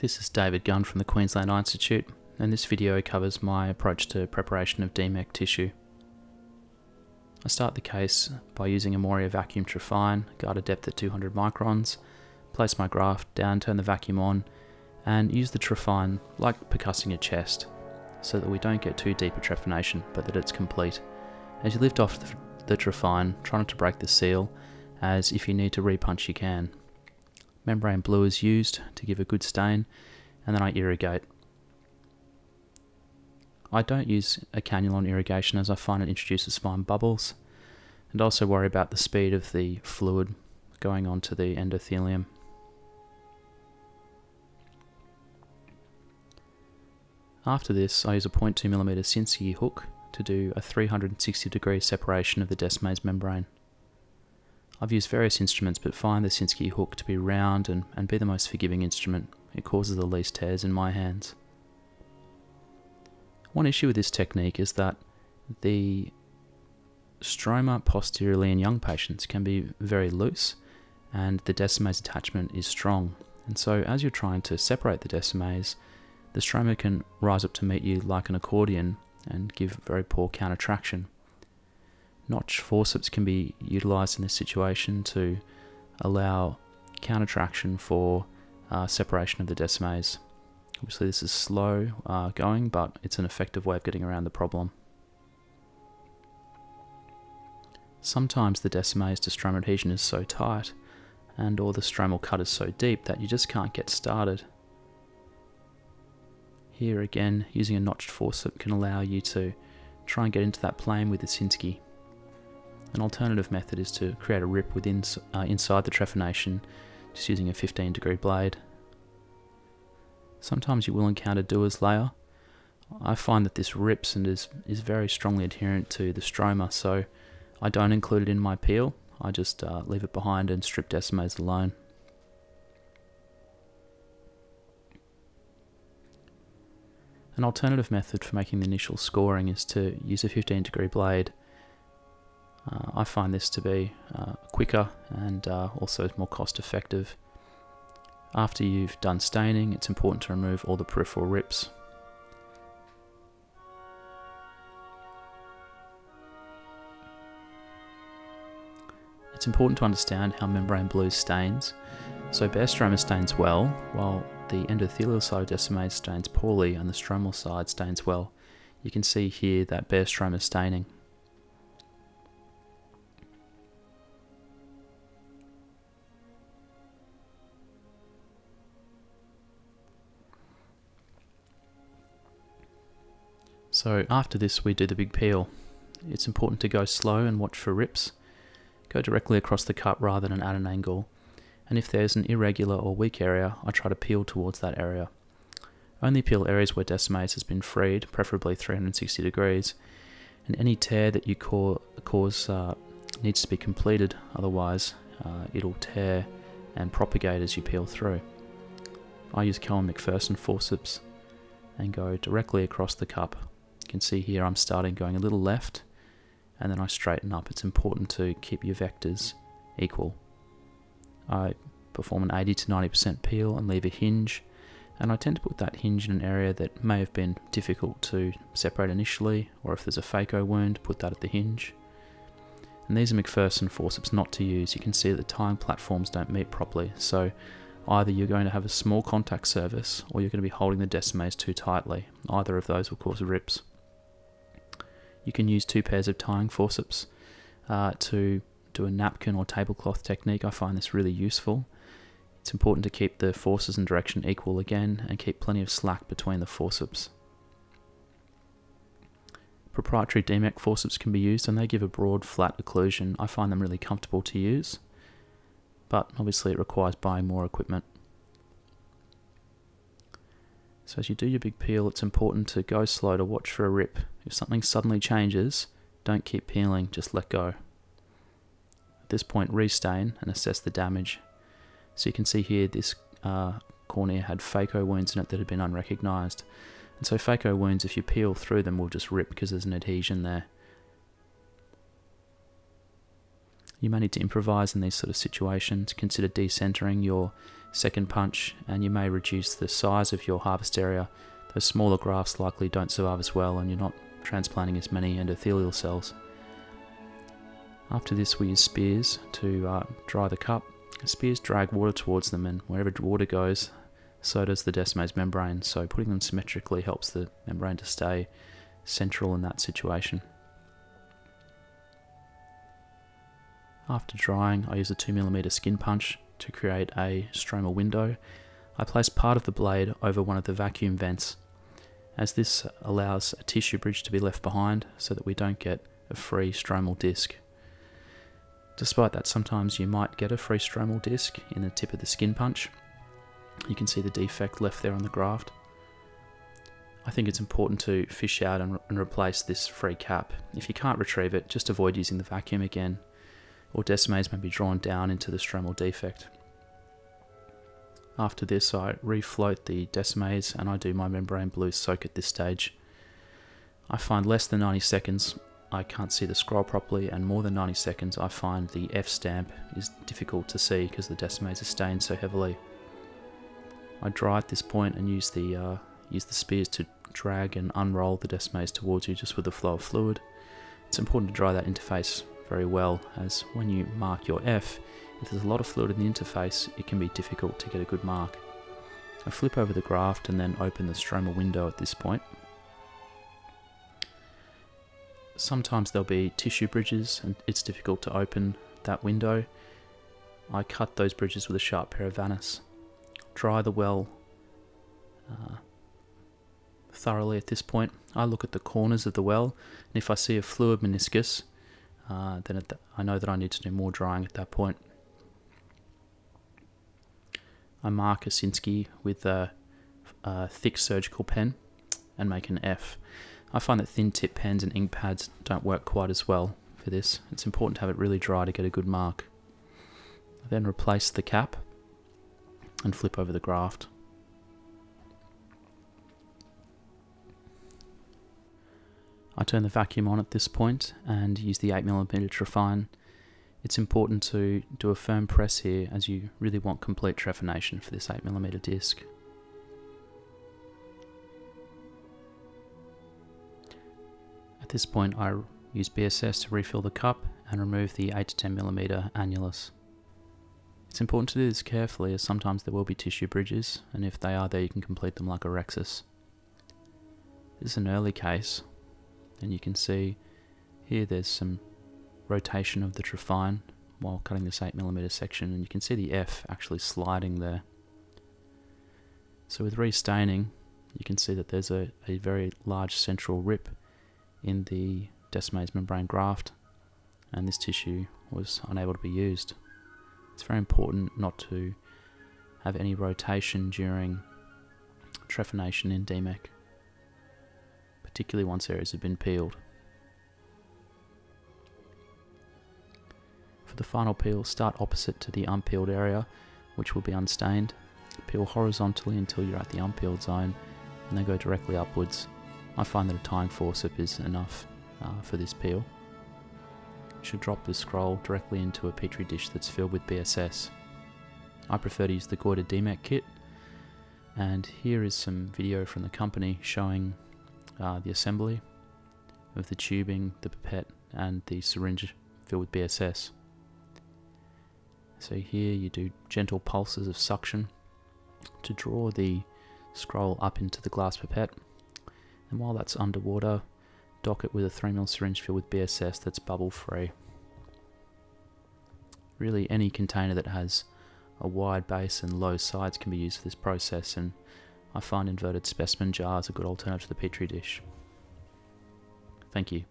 This is David Gunn from the Queensland Eye Institute and this video covers my approach to preparation of DMEK tissue. I start the case by using a Moria vacuum trephine, guard a depth at 200 microns, place my graft down, turn the vacuum on, and use the trephine like percussing a chest, so that we don't get too deep a trephination, but that it's complete. As you lift off the, the trephine, try not to break the seal, as if you need to repunch you can. Membrane blue is used to give a good stain, and then I irrigate. I don't use a cannula on irrigation as I find it introduces fine bubbles, and also worry about the speed of the fluid going on to the endothelium. After this, I use a 0.2mm Sinskey hook to do a 360 degree separation of the Descemet's membrane. I've used various instruments but find the Sinskey hook to be round and, and be the most forgiving instrument. It causes the least tears in my hands. One issue with this technique is that the stroma posteriorly in young patients can be very loose and the Descemet's attachment is strong. And so as you're trying to separate the Descemet's, the stroma can rise up to meet you like an accordion and give very poor counter traction. Notch forceps can be utilized in this situation to allow counter traction for uh, separation of the Descemet's. Obviously this is slow uh, going, but it's an effective way of getting around the problem. Sometimes the Descemet's to stroma adhesion is so tight and or the stromal cut is so deep that you just can't get started. Here again, using a notched forceps can allow you to try and get into that plane with the Sinskey. An alternative method is to create a rip within uh, inside the trephination just using a 15 degree blade. Sometimes you will encounter Dua's layer. I find that this rips and is, is very strongly adherent to the stroma so I don't include it in my peel, I just uh, leave it behind and strip Descemet's alone. An alternative method for making the initial scoring is to use a 15 degree blade uh, I find this to be uh, quicker and uh, also more cost effective. After you've done staining, it's important to remove all the peripheral rips. It's important to understand how membrane blue stains. So bare stroma stains well, while the endothelial side of Descemet stains poorly and the stromal side stains well. You can see here that bare stroma staining. So after this we do the big peel. It's important to go slow and watch for rips. Go directly across the cut rather than at an angle. And if there's an irregular or weak area, I try to peel towards that area. Only peel areas where Descemet's has been freed, preferably 360 degrees, and any tear that you cause uh, needs to be completed, otherwise uh, it'll tear and propagate as you peel through. I use Cohen McPherson forceps and go directly across the cup can see here I'm starting going a little left and then I straighten up. It's important to keep your vectors equal. I perform an 80 to 90% peel and leave a hinge and I tend to put that hinge in an area that may have been difficult to separate initially or if there's a phaco wound put that at the hinge. And these are McPherson forceps not to use. You can see that the tying platforms don't meet properly so either you're going to have a small contact surface or you're going to be holding the Descemet's too tightly. Either of those will cause rips. You can use two pairs of tying forceps uh, to do a napkin or tablecloth technique. I find this really useful. It's important to keep the forces and direction equal again and keep plenty of slack between the forceps. Proprietary DMEK forceps can be used and they give a broad flat occlusion. I find them really comfortable to use, but obviously it requires buying more equipment. So as you do your big peel, it's important to go slow to watch for a rip. If something suddenly changes, don't keep peeling, just let go. At this point, restain and assess the damage. So you can see here this uh, cornea had phaco wounds in it that had been unrecognized. And so phaco wounds, if you peel through them, will just rip because there's an adhesion there. You may need to improvise in these sort of situations. Consider decentering your second punch and you may reduce the size of your harvest area. Those smaller grafts likely don't survive as well and you're not transplanting as many endothelial cells. After this we use spears to uh, dry the cup. Spears drag water towards them and wherever water goes so does the Descemet's membrane so putting them symmetrically helps the membrane to stay central in that situation. After drying I use a 2mm skin punch to create a stromal window. I place part of the blade over one of the vacuum vents as this allows a tissue bridge to be left behind so that we don't get a free stromal disc. Despite that, sometimes you might get a free stromal disc in the tip of the skin punch. You can see the defect left there on the graft. I think it's important to fish out and, re and replace this free cap. If you can't retrieve it, just avoid using the vacuum again, or Descemet's may be drawn down into the stromal defect. After this I refloat the Descemet's and I do my membrane blue soak at this stage. I find less than 90 seconds I can't see the scroll properly and more than 90 seconds I find the F stamp is difficult to see because the Descemet's is stained so heavily. I dry at this point and use the uh, use the spears to drag and unroll the Descemet's towards you just with the flow of fluid. It's important to dry that interface very well as when you mark your F if there's a lot of fluid in the interface, it can be difficult to get a good mark. I flip over the graft and then open the stromal window at this point. Sometimes there'll be tissue bridges and it's difficult to open that window. I cut those bridges with a sharp pair of Vannas. Dry the well uh, thoroughly at this point. I look at the corners of the well and if I see a fluid meniscus, uh, then I know that I need to do more drying at that point. I mark Osinski with a, a, thick surgical pen and make an F. I find that thin tip pens and ink pads don't work quite as well for this. It's important to have it really dry to get a good mark. I then replace the cap and flip over the graft. I turn the vacuum on at this point and use the 8mm Trephine it's important to do a firm press here as you really want complete trephination for this 8mm disc. At this point I use BSS to refill the cup and remove the 8 to 10mm annulus. It's important to do this carefully as sometimes there will be tissue bridges and if they are there you can complete them like a rhexis. This is an early case and you can see here there's some rotation of the trephine while cutting this 8mm section and you can see the F actually sliding there. So with restaining you can see that there's a, a very large central rip in the Descemet's membrane graft and this tissue was unable to be used. It's very important not to have any rotation during trephination in DMEK, particularly once areas have been peeled. For the final peel, start opposite to the unpeeled area, which will be unstained. Peel horizontally until you're at the unpeeled zone, and then go directly upwards. I find that a tying forcip is enough uh, for this peel. You should drop the scroll directly into a petri dish that's filled with BSS. I prefer to use the Geuder DMEK kit, and here is some video from the company showing uh, the assembly of the tubing, the pipette, and the syringe filled with BSS. So here you do gentle pulses of suction to draw the scroll up into the glass pipette. And while that's underwater, dock it with a 3ml syringe filled with BSS that's bubble free. Really any container that has a wide base and low sides can be used for this process and I find inverted specimen jars a good alternative to the petri dish. Thank you.